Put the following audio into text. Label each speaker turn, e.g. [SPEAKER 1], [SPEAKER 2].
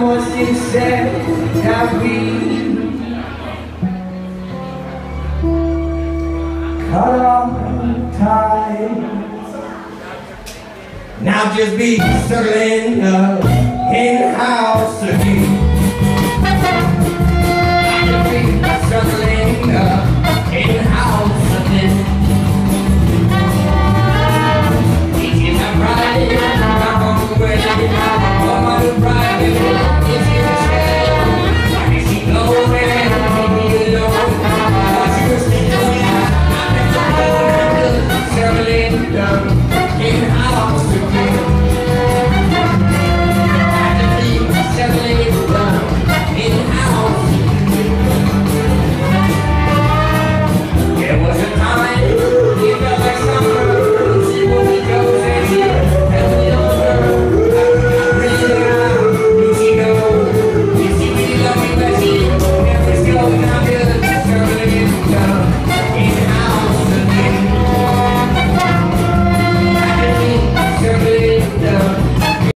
[SPEAKER 1] much you said that we cut off ties. Now just be circling up. Uh.